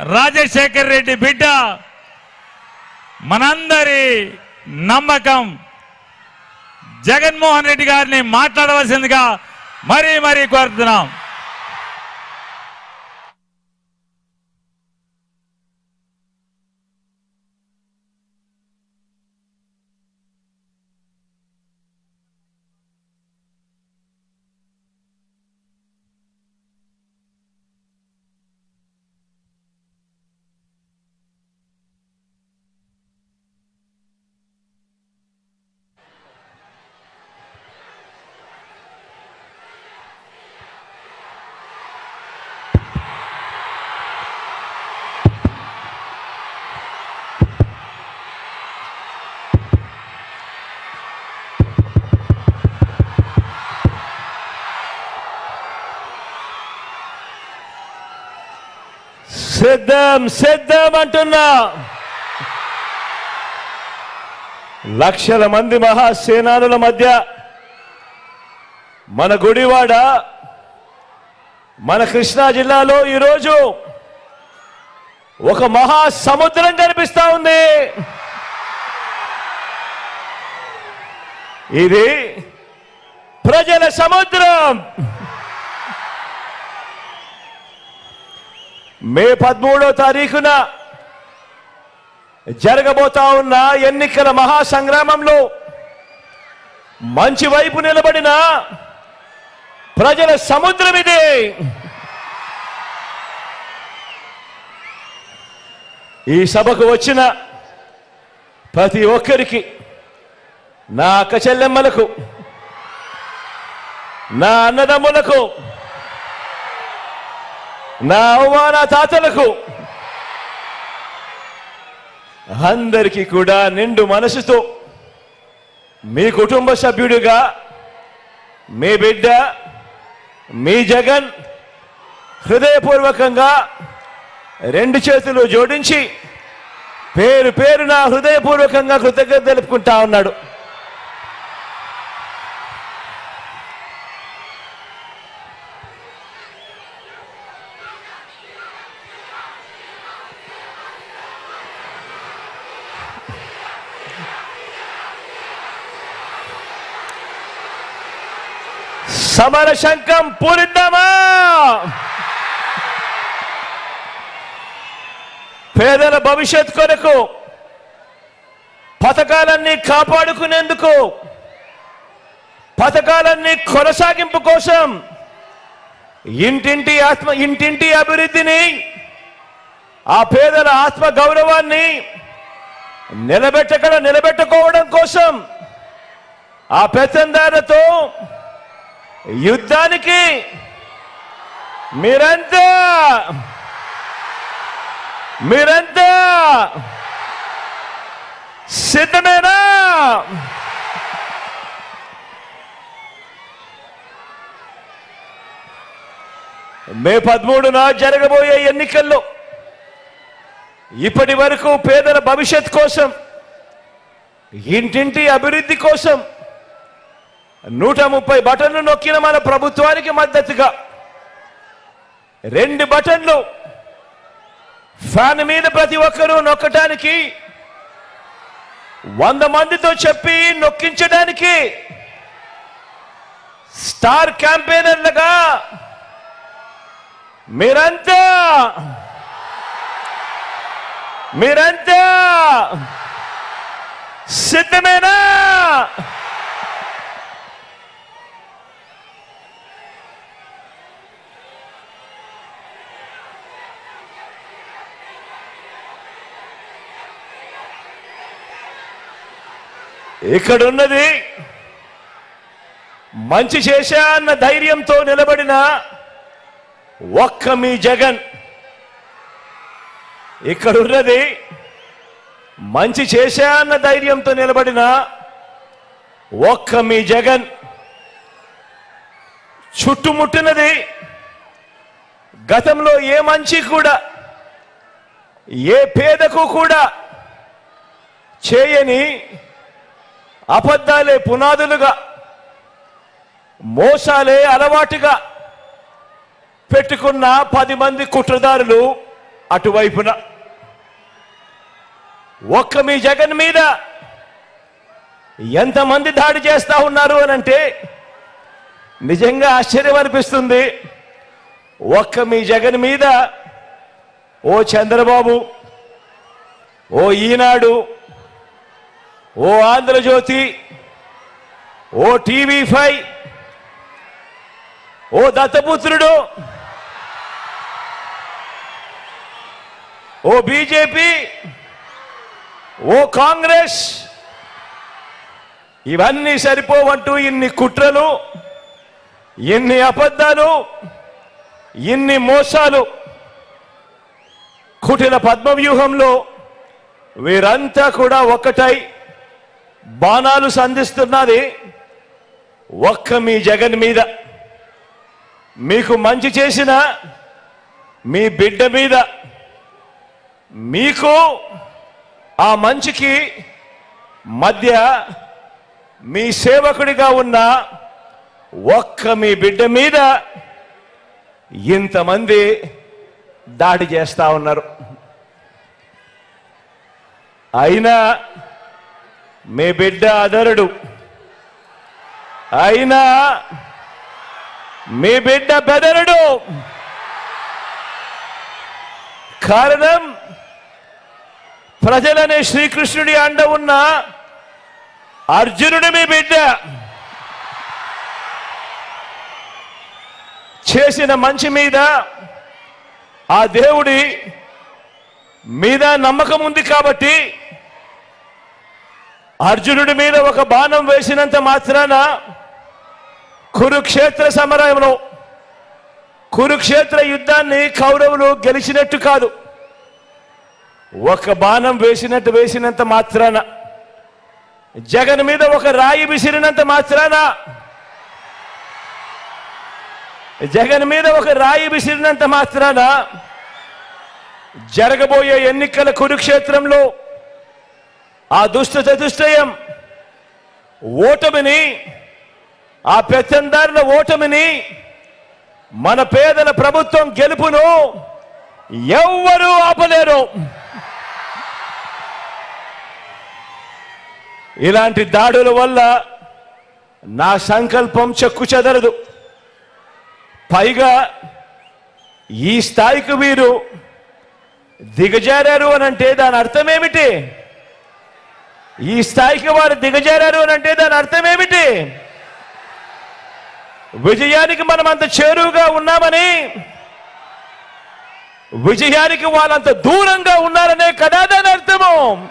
రాజశేఖర్ రెడ్డి బిడ్డ. మనందరి నమ్మకం. జగన్మోహన్ రెడ్డి గారిని మాట్లాడవలసిందిగా మరీ మరీ కోరుతున్నాం. సిద్ధం సిద్ధం అంటున్నా. లక్షల మంది మహాసేనానుల మధ్య మన గుడివాడ మన కృష్ణా జిల్లాలో ఈరోజు ఒక మహా సముద్రం కనిపిస్తా ఉంది. ఇది ప్రజల సముద్రం. మే పదమూడో తారీఖున జరగబోతా ఉన్న ఎన్నికల మహాసంగ్రామంలో మంచి వైపు నిలబడిన ప్రజల సముద్రం ఇదే. ఈ సభకు వచ్చిన ప్రతి ఒక్కరికి నా అక్క చెల్లెమ్మలకు నా అన్నదమ్ములకు నా అవమాన తాతలకు అందరికీ కూడా నిండు మనసుతో మీ కుటుంబ సభ్యుడిగా మీ బిడ్డ మీ జగన్ హృదయపూర్వకంగా రెండు చేతులు జోడించి పేరు పేరు నా హృదయపూర్వకంగా కృతజ్ఞత తెలుపుకుంటా ఉన్నాడు. సమర శంఖం పూరిద్దామా? పేదల భవిష్యత్ కొరకు పథకాలన్నీ కాపాడుకునేందుకు పథకాలన్నీ కొనసాగింపు కోసం ఇంటింటి ఆత్మ ఇంటింటి అభివృద్ధిని ఆ పేదల ఆత్మ గౌరవాన్ని నిలబెట్టకడ నిలబెట్టుకోవడం కోసం ఆ పెత్తందారులతో యుద్ధానికి మీరంతా మీరంతా సిద్ధమేనా? మే పదమూడున జరగబోయే ఎన్నికల్లో ఇప్పటి వరకు పేదల భవిష్యత్ కోసం ఇంటింటి అభివృద్ధి కోసం నూట ముప్పై బటన్లు నొక్కిన మన ప్రభుత్వానికి మద్దతుగా రెండు బటన్లు ఫ్యాన్ మీద ప్రతి ఒక్కరూ నొక్కటానికి వంద మందితో చెప్పి నొక్కించడానికి స్టార్ క్యాంపెయినర్లుగా మీరంతా మీరంతా సిద్ధమేనా? ఇక్కడున్నది మంచి చేశా అన్న ధైర్యంతో నిలబడిన ఒక్క మీ జగన్. ఇక్కడున్నది మంచి చేశా అన్న ధైర్యంతో నిలబడిన ఒక్క మీ జగన్. చుట్టుముట్టినది గతంలో ఏ మంచి కూడా ఏ పేదకు కూడా చేయని అబద్ధాలే పునాదులుగా మోసాలే అలవాటుగా పెట్టుకున్న పది మంది కుట్రదారులు అటువైపున. ఒక్క మీ జగన్ మీద ఎంతమంది దాడి చేస్తా ఉన్నారు అని అంటే నిజంగా ఆశ్చర్యం అనిపిస్తుంది. ఒక్క మీ జగన్ మీద ఓ చంద్రబాబు ఓ ఈనాడు ఓ ఆంధ్రజ్యోతి ఓ టీవీ ఫైవ్ ఓ దత్తపుత్రుడు ఓ బీజేపీ ఓ కాంగ్రెస్ ఇవన్నీ సరిపోవంటూ ఇన్ని కుట్రలు ఇన్ని అబద్ధాలు ఇన్ని మోసాలు. కుటిల పద్మవ్యూహంలో వీరంతా కూడా ఒక్కటై బాణాలు సంధిస్తున్నది ఒక్క మీ జగన్ మీద. మీకు మంచి చేసిన మీ బిడ్డ మీద. మీకు ఆ మంచికి మధ్య మీ సేవకుడిగా ఉన్న ఒక్క మీ బిడ్డ మీద ఇంతమంది దాడి చేస్తా ఉన్నారు. అయినా మీ బిడ్డ అదరుడు అయినా మీ బిడ్డ బెదరుడు. కారణం ప్రజలనే శ్రీకృష్ణుడి అండ ఉన్న అర్జునుడి మీ బిడ్డ. చేసిన మంచి మీద ఆ దేవుడి మీద నమ్మకం ఉంది కాబట్టి అర్జునుడి మీద ఒక బాణం వేసినంత మాత్రాన కురుక్షేత్ర సమరంలో కురుక్షేత్ర యుద్ధాన్ని కౌరవులు గెలిచినట్టు కాదు. ఒక బాణం వేసినట్టు వేసినంత మాత్రాన జగన్ మీద ఒక రాయి విసిరినంత మాత్రాన జగన్ మీద ఒక రాయి విసిరినంత మాత్రాన జరగబోయే ఎన్నికల కురుక్షేత్రంలో ఆ దుష్ట చతుష్టయం ఓటమిని ఆ పెత్తందారుల ఓటమిని మన పేదల ప్రభుత్వం గెలుపును ఎవ్వరూ ఆపలేరు. ఇలాంటి దాడుల వల్ల నా సంకల్పం చెక్కు చెదరదు. పైగా ఈ స్థాయికి వీరు దిగజారారు అని అంటే దాని అర్థం ఏమిటి ఈ స్థాయికి వారు దిగజేరారు అని అంటే దాని అర్థం ఏమిటి? విజయానికి మనం అంత చేరువుగా ఉన్నామని విజయానికి వాళ్ళంత దూరంగా ఉన్నారనే కదా దాని అర్థము.